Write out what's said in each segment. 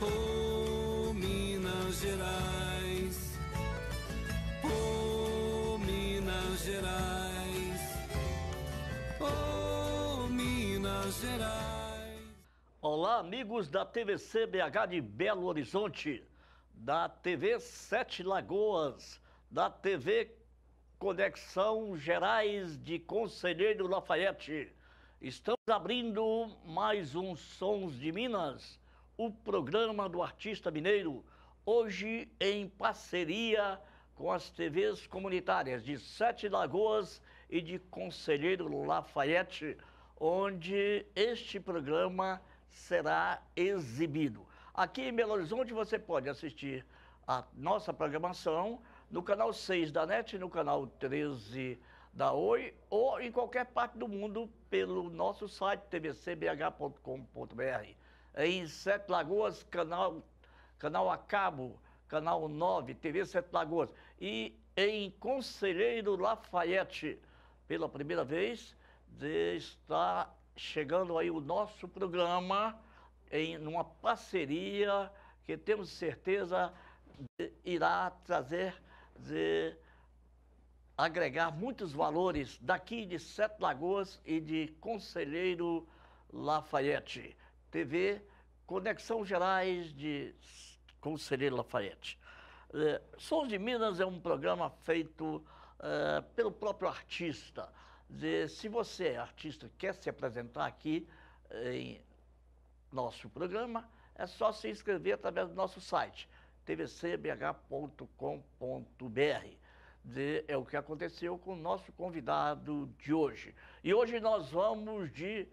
Oh, Minas Gerais. Oh, Minas Gerais. Oh, Minas Gerais. Olá, amigos da TVC BH de Belo Horizonte, da TV Sete Lagoas, da TV Conexão Gerais de Conselheiro Lafayette. Estamos abrindo mais um Sons de Minas, o programa do artista mineiro, hoje em parceria com as TVs comunitárias de Sete Lagoas e de Conselheiro Lafayette, onde este programa será exibido. Aqui em Belo Horizonte você pode assistir a nossa programação no canal 6 da NET, no canal 13 da Oi ou em qualquer parte do mundo pelo nosso site tvcbh.com.br. Em Sete Lagoas, canal, canal a cabo, canal 9, TV Sete Lagoas. E em Conselheiro Lafayette, pela primeira vez, está chegando aí o nosso programa em uma parceria que temos certeza de, irá trazer de agregar muitos valores daqui de Sete Lagoas e de Conselheiro Lafayette. TV Conexão Gerais de Conselheiro Lafayette. Eh, Sons de Minas é um programa feito eh, pelo próprio artista. Se você é artista quer se apresentar aqui em nosso programa, é só se inscrever através do nosso site, tvcbh.com.br. É o que aconteceu com o nosso convidado de hoje. E hoje nós vamos de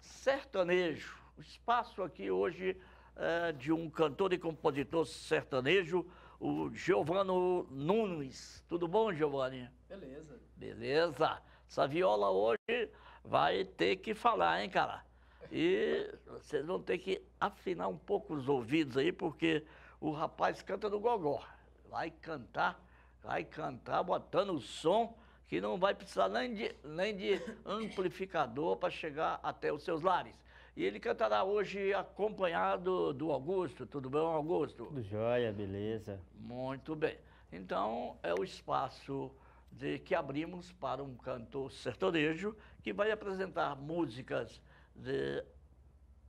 sertanejo. Espaço aqui hoje é de um cantor e compositor sertanejo, o Giovano Nunes. Tudo bom, Giovanni? Beleza. Beleza. Essa viola hoje vai ter que falar, hein, cara? E vocês vão ter que afinar um pouco os ouvidos aí, porque o rapaz canta no gogó. Vai cantar vai cantar botando o som que não vai precisar nem de, nem de amplificador para chegar até os seus lares. E ele cantará hoje acompanhado do Augusto. Tudo bem, Augusto? Tudo jóia, beleza. Muito bem. Então, é o espaço de que abrimos para um cantor sertanejo que vai apresentar músicas de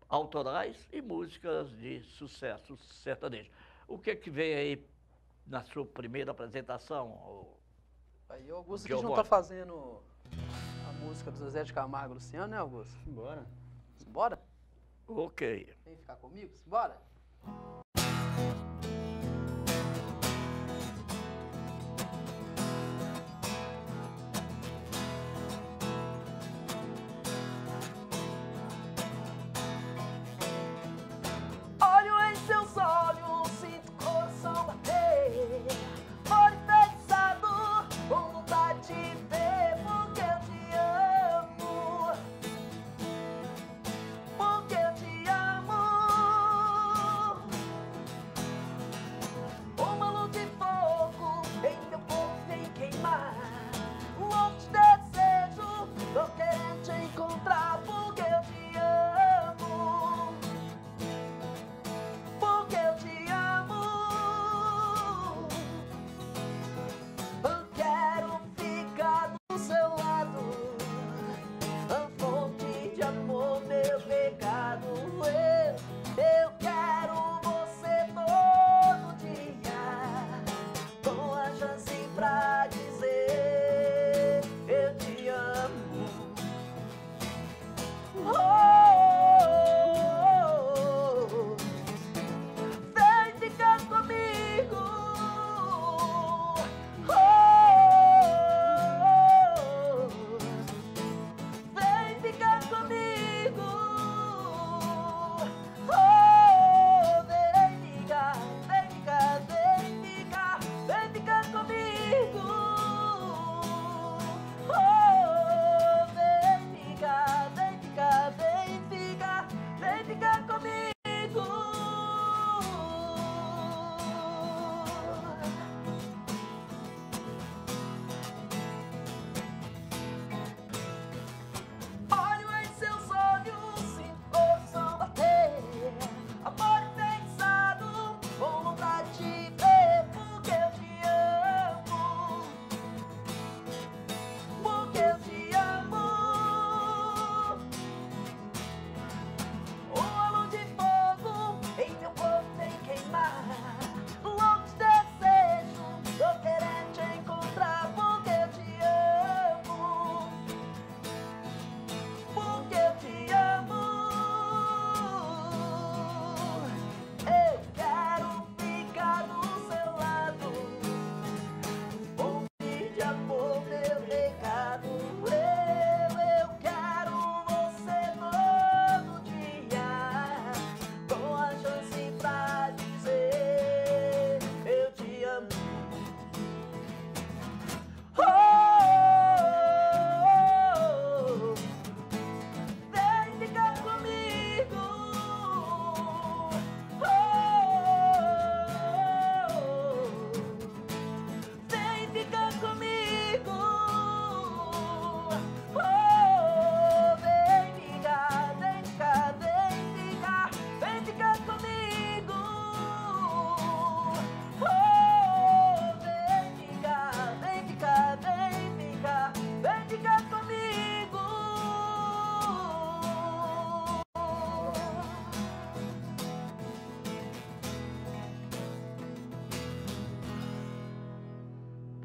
autorais e músicas de sucesso sertanejo. O que é que vem aí na sua primeira apresentação? Aí, Augusto, a gente não está fazendo a música do Zezé de Camargo Luciano, né, Augusto? Bora. Bora? Ok. Vem ficar comigo? Bora?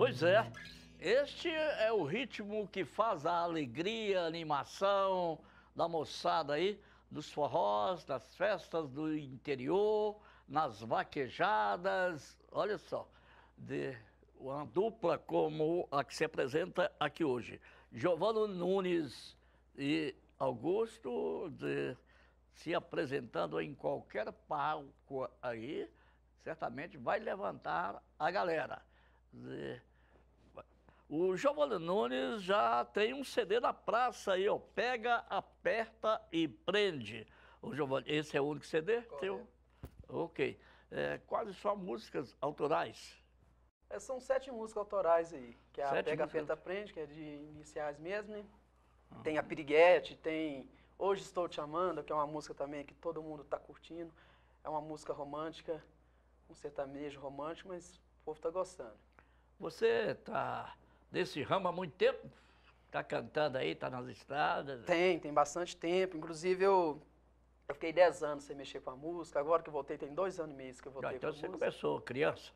Pois é, este é o ritmo que faz a alegria, a animação da moçada aí, dos forrós, das festas do interior, nas vaquejadas, olha só, de uma dupla como a que se apresenta aqui hoje. Giovanni Nunes e Augusto de, se apresentando em qualquer palco aí, certamente vai levantar a galera. De- o Giovanni Nunes já tem um CD na praça aí, ó. Pega, aperta e prende. O Giovanni, esse é o único CD? Teu? Ok. É, quais são músicas autorais? É, são sete músicas autorais aí, que é a Sete Pega, músicas. Aperta, Prende, que é de iniciais mesmo, né? Tem a Piriguete, tem Hoje Estou Te Amando, que é uma música também que todo mundo tá curtindo. É uma música romântica, um sertanejo romântico, mas o povo tá gostando. Você tá nesse ramo há muito tempo? Tá cantando aí, tá nas estradas? Tem, tem bastante tempo. Inclusive, eu, eu fiquei 10 anos sem mexer com a música. Agora que eu voltei, tem dois anos e meio que eu voltei então com a você música. começou criança?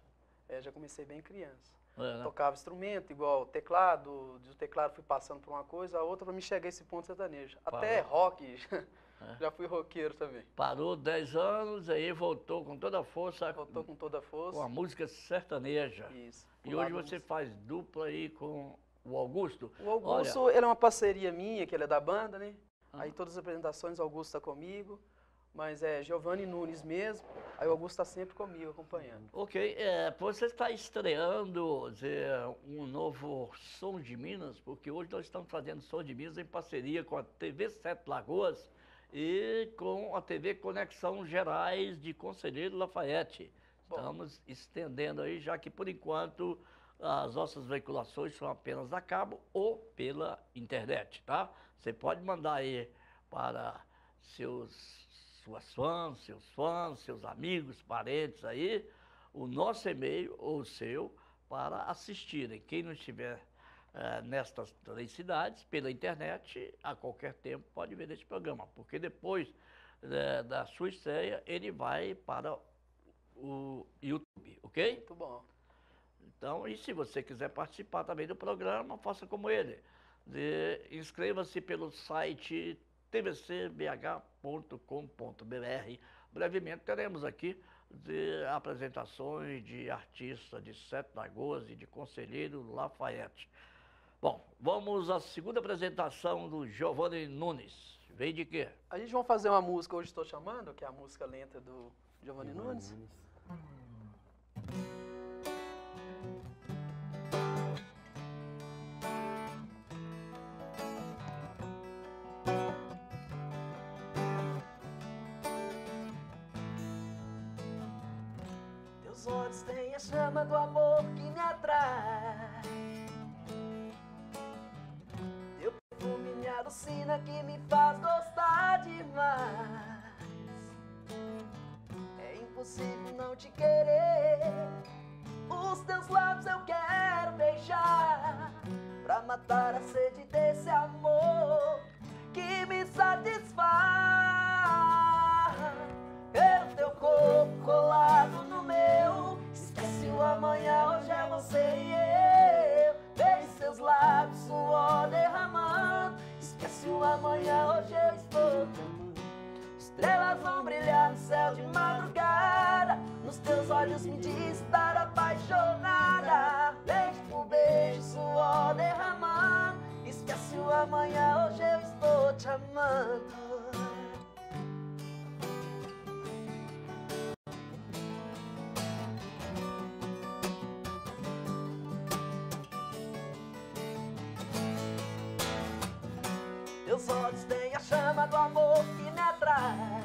É, já comecei bem criança. É, né? Tocava instrumento, igual teclado, do teclado fui passando por uma coisa, a outra para me chegar a esse ponto sertanejo. Até Parou. rock, É. já fui roqueiro também. Parou 10 anos, aí voltou com toda a força Voltou com toda a força. com a música sertaneja. Isso. E hoje você música. faz dupla aí com o Augusto. O Augusto, ele é uma parceria minha, que ele é da banda, né? Ah. Aí todas as apresentações o Augusto tá comigo, mas é Giovanni Nunes mesmo, aí o Augusto tá sempre comigo, acompanhando. Ok, é, você está estreando Zé, um novo Som de Minas, porque hoje nós estamos fazendo Som de Minas em parceria com a TV Sete Lagoas e com a TV Conexão Gerais de Conselheiro Lafayette. Bom. Estamos estendendo aí, já que por enquanto as nossas veiculações são apenas a cabo ou pela internet, tá? Você pode mandar aí para seus, suas fãs, seus fãs, seus amigos, parentes aí, o nosso e-mail ou o seu para assistirem. Quem não estiver eh, nestas três cidades, pela internet, a qualquer tempo pode ver esse programa, porque depois eh, da sua estreia, ele vai para o YouTube, ok? Muito bom. Então, e se você quiser participar também do programa, faça como ele. Inscreva-se pelo site tvcbh.com.br. Brevemente teremos aqui de apresentações de artistas de Sete Lagoas e de Conselheiro Lafayette. Bom, vamos à segunda apresentação do Giovanni Nunes. Vem de quê? A gente vai fazer uma música Hoje Estou Chamando, que é a música lenta do Giovanni Nunes. Teus olhos têm a chama do amor que me atrai. Que me faz gostar demais. É impossível não te querer. Os teus lábios eu quero beijar. Pra matar a sede desse amor Teus olhos têm a chama do amor que me atrai.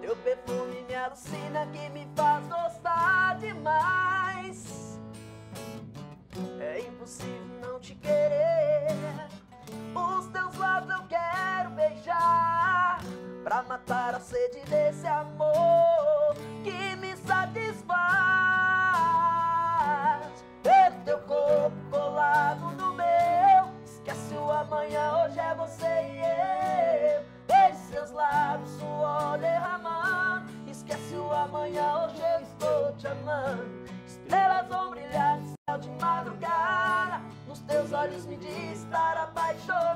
Teu perfume me alucina que me faz gostar demais. É impossível não te querer. Os teus lábios eu quero beijar. Pra matar a sede desse amor Estrelas vão brilhar no céu de madrugada Nos teus olhos me diz estar apaixonado.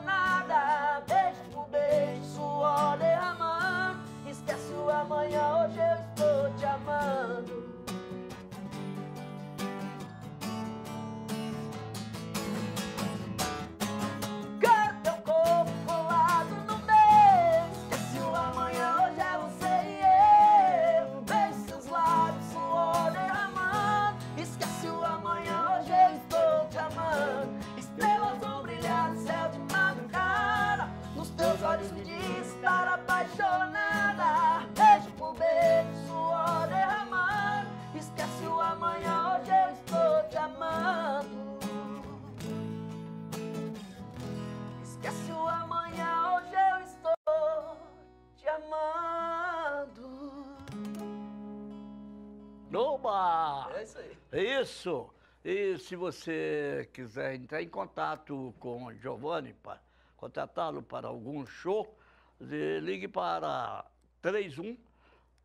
É isso aí. Isso! E se você quiser entrar em contato com o Giovanni, para contratá-lo para algum show, eh, ligue para 31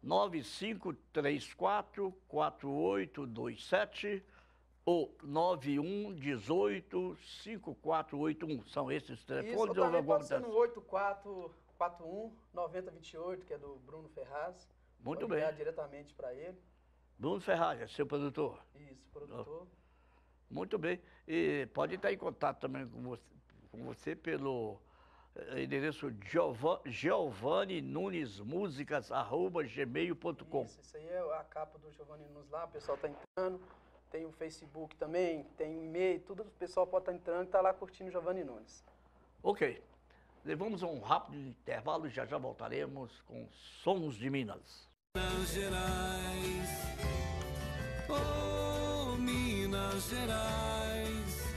9534 4827 ou 91 18 5481. São esses Isso, telefones. ou também alguma pode ser no coisa? 8441 9028, que é do Bruno Ferraz. Muito Pode bem. ligar diretamente para ele. Bruno Ferraz, é seu produtor. Isso, produtor. Muito bem. E pode estar em contato também com você, com você pelo eh, endereço Giova- Giovanni Nunes Músicas, arroba gmail.com. Isso, isso aí é a capa do Giovanni Nunes lá, o pessoal tá entrando. Tem o Facebook também, tem o e-mail, tudo o pessoal pode estar entrando e tá lá curtindo o Giovanni Nunes. Ok. Levamos a um rápido intervalo e já já voltaremos com Sons de Minas. Minas Gerais, oh Minas Gerais.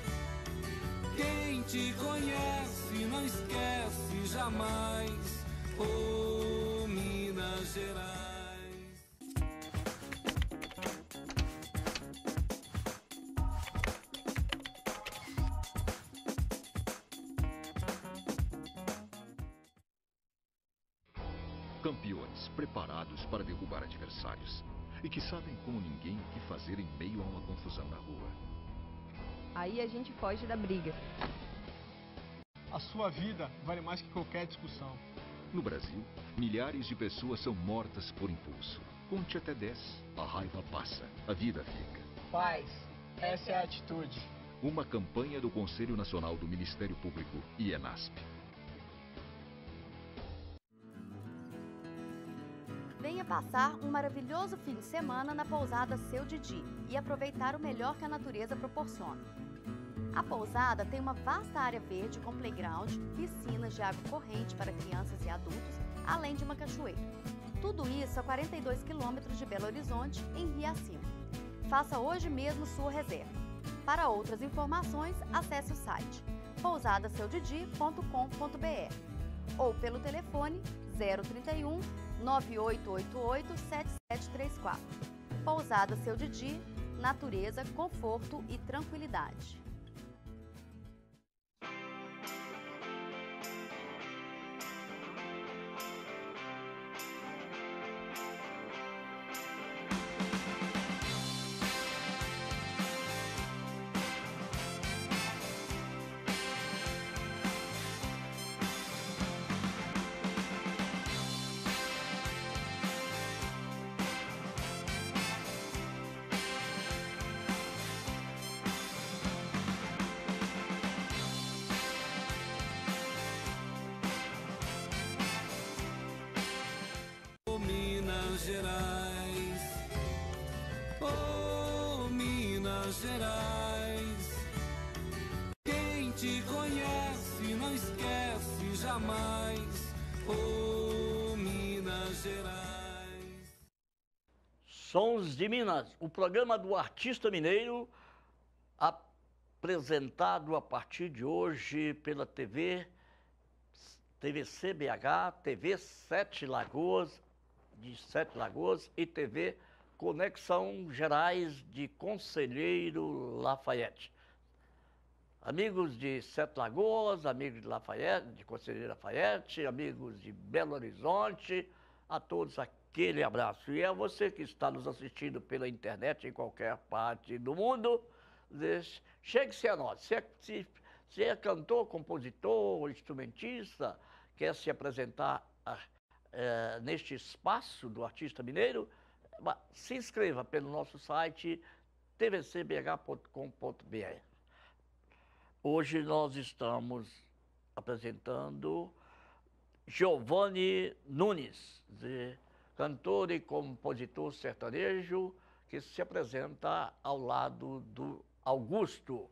Quem te conhece não esquece jamais, oh Minas Gerais. Campeões preparados para derrubar adversários e que sabem como ninguém o que fazer em meio a uma confusão na rua. Aí a gente foge da briga. A sua vida vale mais que qualquer discussão. No Brasil, milhares de pessoas são mortas por impulso. Conte até 10. A raiva passa, a vida fica. Paz, essa é a atitude. Uma campanha do Conselho Nacional do Ministério Público e Enasp. Passar um maravilhoso fim de semana na pousada Seu Didi e aproveitar o melhor que a natureza proporciona. A pousada tem uma vasta área verde com playground, piscinas de água corrente para crianças e adultos, além de uma cachoeira. Tudo isso a 42 quilômetros de Belo Horizonte, em Riacima. Faça hoje mesmo sua reserva. Para outras informações, acesse o site pousadasseudidi.com.br ou pelo telefone 031 9888 7734. Pousada Seu Didi, natureza, conforto e tranquilidade. Te conhece não esquece jamais, oh Minas Gerais. Sons de Minas, o programa do artista mineiro, apresentado a partir de hoje pela TV, TV CBH, TV Sete Lagoas, de Sete Lagoas e TV Conexão Gerais de Conselheiro Lafayette. Amigos de Sete Lagoas, amigos de Lafayette, de Conselheiro Lafayette, amigos de Belo Horizonte, a todos aquele abraço. E a você que está nos assistindo pela internet em qualquer parte do mundo, chegue-se a nós. Se, se, Se é cantor, compositor, instrumentista, quer se apresentar eh, neste espaço do artista mineiro, se inscreva pelo nosso site tvcbh.com.br. Hoje nós estamos apresentando Giovanni Nunes, cantor e compositor sertanejo, que se apresenta ao lado do Augusto.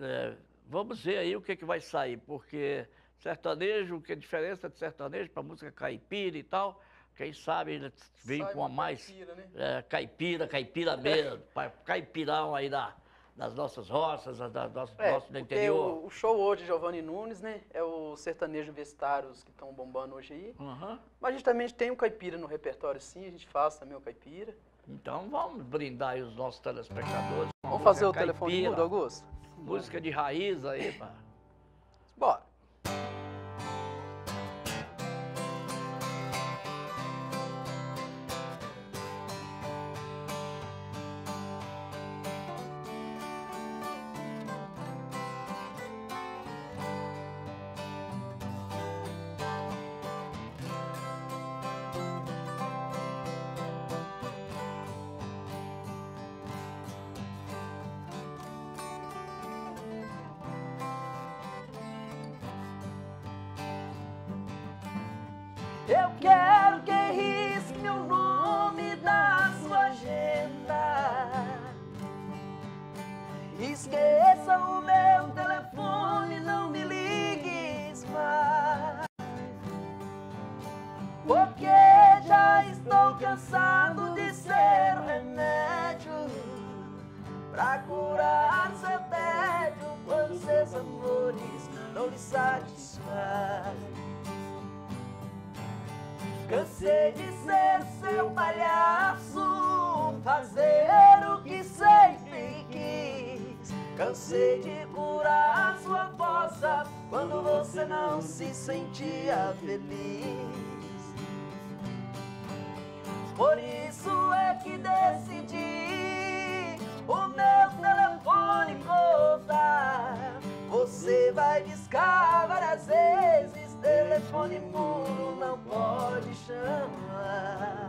É, vamos ver aí o que, que vai sair, porque sertanejo, que é a diferença de sertanejo para música caipira e tal, quem sabe ele vem Sai com a uma mais caipira, né? é, caipira, caipira mesmo, caipirão aí da, das nossas roças, da, da, nosso, É, do interior. o, o show hoje de Giovanni Nunes, né? É o sertanejo universitários que estão bombando hoje aí. Aham. Mas a gente também tem o caipira no repertório, sim. A gente faz também o caipira. Então vamos brindar aí os nossos telespectadores. Vamos fazer o música telefone caipira, mudo, Augusto? Música de raiz aí, pá. Bora. Eu quero que risque meu nome da sua agenda. Esqueça o meu telefone, não me ligues mais. Porque já estou cansado de ser remédio pra curar seu tédio quando seus amores não lhe satisfazem. Cansei de ser seu palhaço, fazer o que sempre quis. Cansei de curar sua fossa quando você não se sentia feliz. Por isso é que decidi o meu telefone cortar. Você vai discar várias vezes, telefone mudo não pode chamar.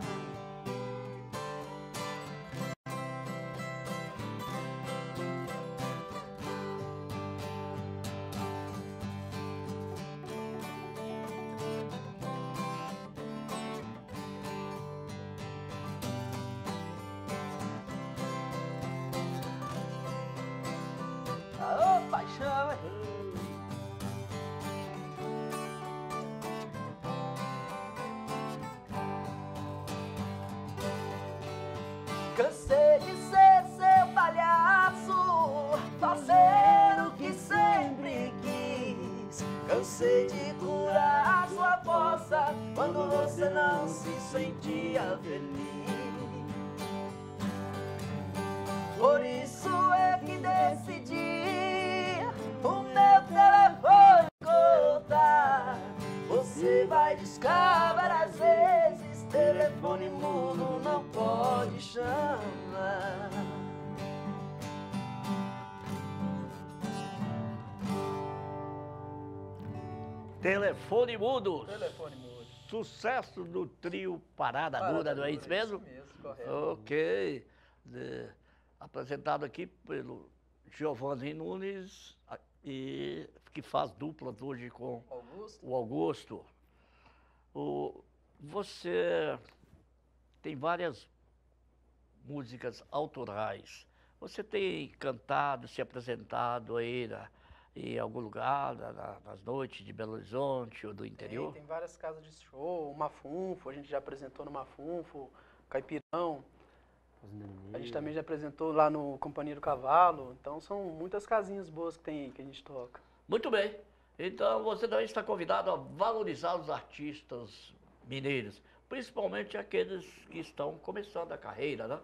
Cansei de ser Telefone mudo. Telefone mudo. Sucesso do trio Parada Parada Dura, não é isso mesmo? isso mesmo, correto. Ok. De- apresentado aqui pelo Giovanni Nunes, e, que faz duplas hoje com Augusto? o Augusto. O, você tem várias músicas autorais. Você tem cantado, se apresentado aí na- em algum lugar, na- na- nas noites de Belo Horizonte ou do interior? Tem, tem várias casas de show, Mafunfo, a gente já apresentou no Mafunfo, Caipirão. A gente também já apresentou lá no Companhia do Cavalo. Então são muitas casinhas boas que tem aí que a gente toca. Muito bem. Então você também está convidado a valorizar os artistas mineiros, principalmente aqueles que estão começando a carreira, né?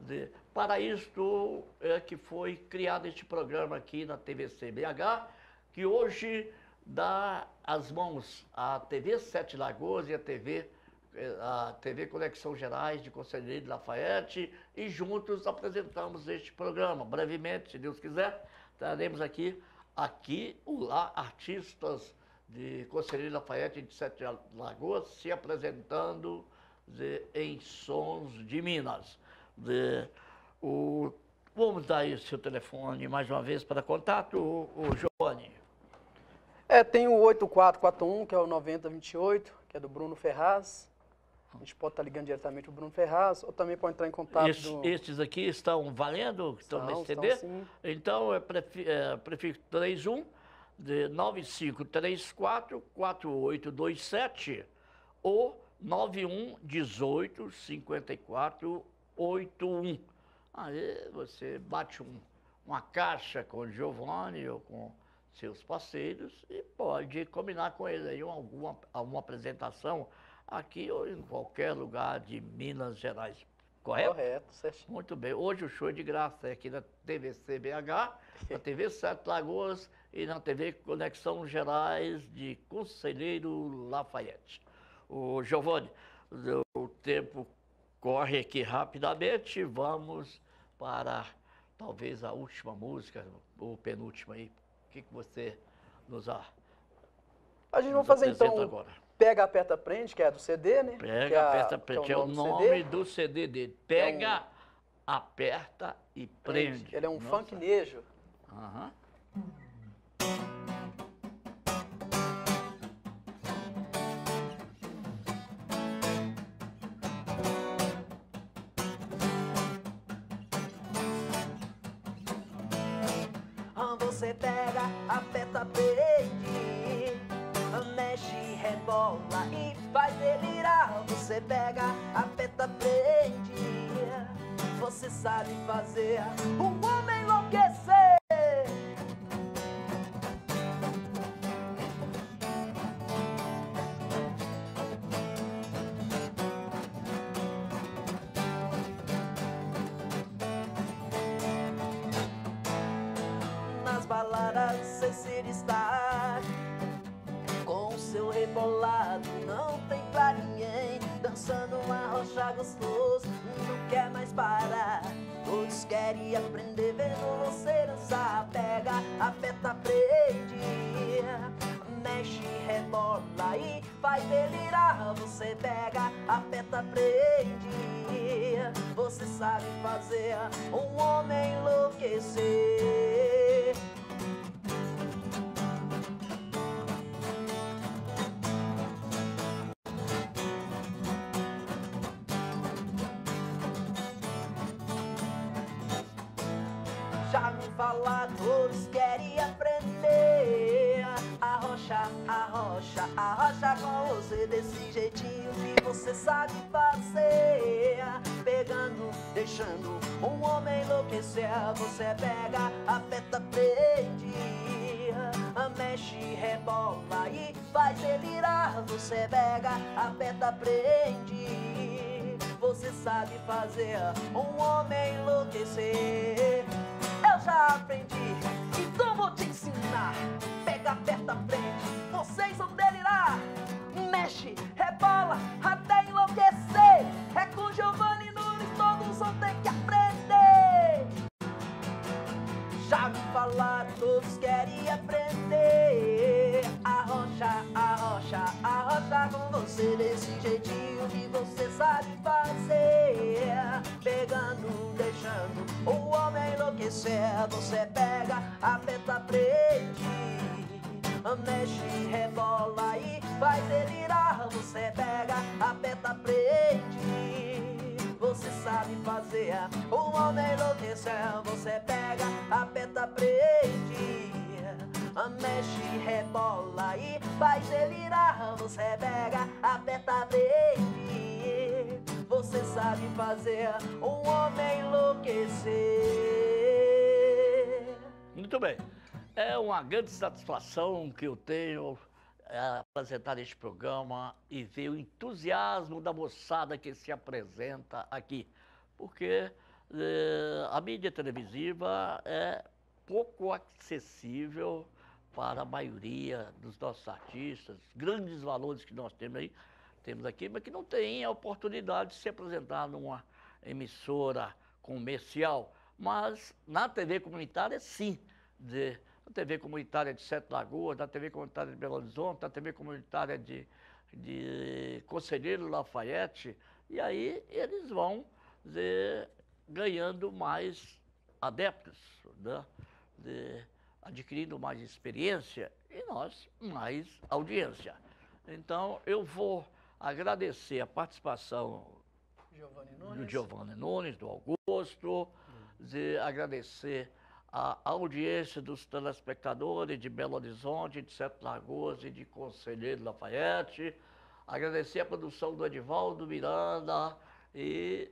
De- para isto é que foi criado este programa aqui na TVC BH, que hoje dá as mãos à TV Sete Lagoas e à TV, eh, a TV Conexão Gerais de Conselheiro de Lafayette e juntos apresentamos este programa. Brevemente, se Deus quiser, traremos aqui aqui o lá artistas de Conselheiro Lafayette de Sete Lagoas se apresentando de, em sons de Minas. De, o, vamos dar aí o seu telefone mais uma vez para contato, o, o Giovanni. É, tem o 8441, que é o 9028, que é do Bruno Ferraz. A gente pode estar ligando diretamente o Bruno Ferraz, ou também pode entrar em contato Es- do... Estes aqui estão valendo? Estão Estão, nesse estão sim. Então, é, prefi, é prefixo 31 de 9534 4827 ou 91 18 54 81. Aí você bate um- uma caixa com o Giovanni ou com seus parceiros e pode combinar com ele aí alguma, alguma apresentação aqui ou em qualquer lugar de Minas Gerais. Correto? Correto, certinho. Muito bem. Hoje o show é de graça é aqui na TVC BH, na TV Sete Lagoas e na TV Conexão Gerais de Conselheiro Lafayette. O Giovanni, o tempo corre aqui rapidamente. Vamos para talvez a última música, ou penúltima aí. O que, que você nos, a, A gente vai fazer então agora? Pega, Aperta, Prende, que é do CD, né? que Pega, é a- aperta, que prende. É o nome do CD dele. Pega, um- aperta e prende. Ele é um Nossa. funknejo. Aham. Ah, Você pega, aperta, prende, mexe, rebola e faz delirar. Você pega, aperta, prende, você sabe fazer um homem enlouquecer. Sabe fazer um homem enlouquecer. Já me falaram, todos querem aprender. A rocha, a rocha, a rocha com você Desse jeitinho que você sabe fazer um homem enlouquecer Você pega, aperta, prende Mexe, rebola e faz delirar. Você pega, aperta, prende. Você sabe fazer um homem enlouquecer. Eu já aprendi, então vou te ensinar. Pega, aperta, prende, vocês vão delirar. Mexe, rebola, uma grande satisfação que eu tenho é, apresentar este programa e ver o entusiasmo da moçada que se apresenta aqui. Porque eh, a mídia televisiva é pouco acessível para a maioria dos nossos artistas, grandes valores que nós temos aí, temos aqui, mas que não tem a oportunidade de se apresentar numa emissora comercial. Mas na TV comunitária, sim. De, na TV comunitária de Sete Lagoas, na TV comunitária de Belo Horizonte, na TV comunitária de, de Conselheiro Lafayette, e aí eles vão dizer, ganhando mais adeptos, né? De- adquirindo mais experiência e nós mais audiência. Então, eu vou agradecer a participação Giovanni do Nunes. Giovanni Nunes, do Augusto, de agradecer a audiência dos telespectadores de Belo Horizonte, de Sete Lagoas e de Conselheiro Lafayette, agradecer a produção do Edivaldo Miranda e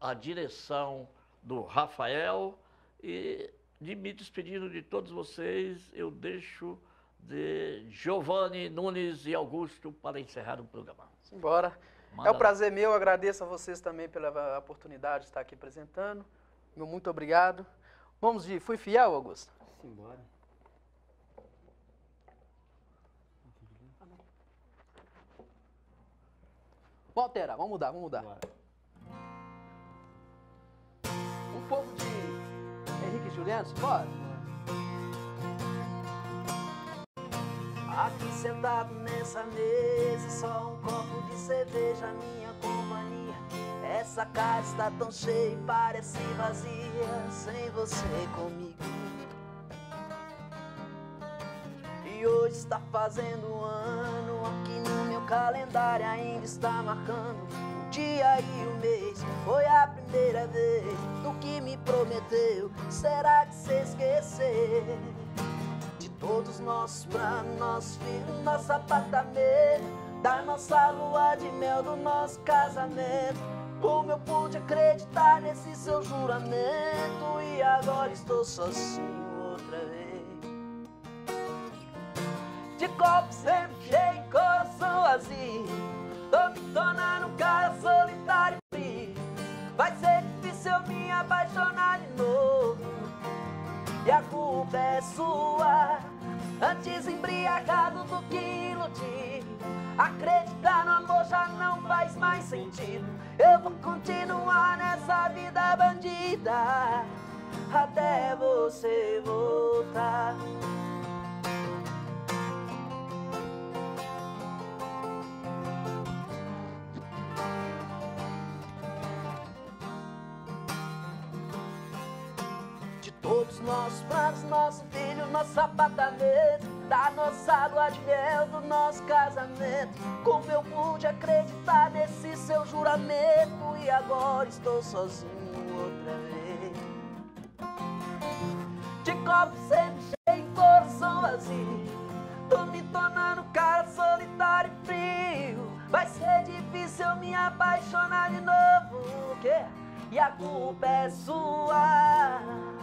a direção do Rafael e de me despedindo de todos vocês, eu deixo de Giovanni Nunes e Augusto para encerrar o programa. Simbora. É Manda um lá. prazer meu, agradeço a vocês também pela oportunidade de estar aqui apresentando. Meu muito obrigado. Vamos de Fui Fiel, Augusto? Simbora. Vamos alterar, vamos mudar, vamos mudar. Bora. Um pouco de Henrique e Juliano, bora. Aqui sentado nessa mesa, só um copo de cerveja, minha companhia. Essa casa está tão cheia e parece vazia, sem você comigo. E hoje está fazendo um ano, aqui no meu calendário ainda está marcando o dia e o mês. Foi a primeira vez do que me prometeu. Será que você esqueceu? de todos nossos planos, nossos filhos, nosso apartamento, da nossa lua de mel, do nosso casamento. Como eu pude acreditar nesse seu juramento e agora estou sozinho outra vez. De copo sempre cheio, coração vazio, tô me tornando um cara solitário e frio. Vai ser difícil eu me apaixonar de novo e a culpa é sua. Antes embriagado do que iludido. Acreditar faz mais sentido. Eu vou continuar nessa vida bandida até você voltar. de todos nossos planos, nosso filho, nosso apartamento, da nossa lua de mel, do nosso casamento. Pude acreditar nesse seu juramento e agora estou sozinho outra vez. De copo sempre cheio, coração vazio, tô me tornando cara solitário e frio. Vai ser difícil me apaixonar de novo, o quê? E a culpa é sua.